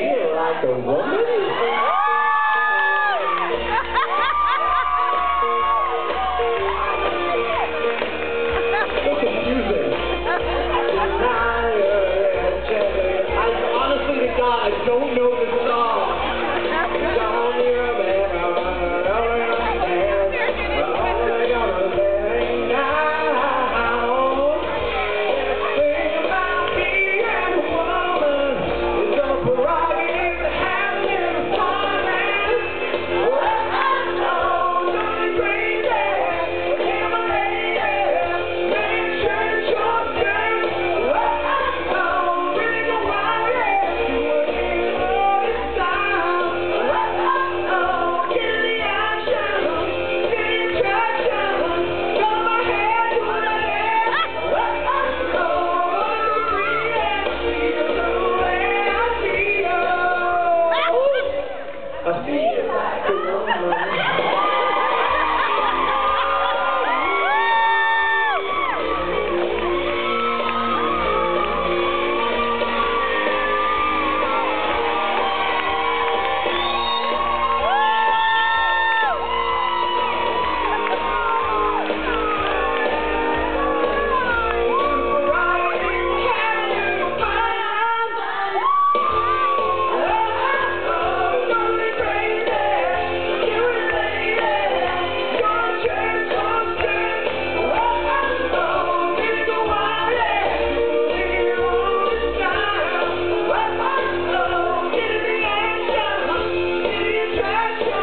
feel like a woman? I don't know Feel like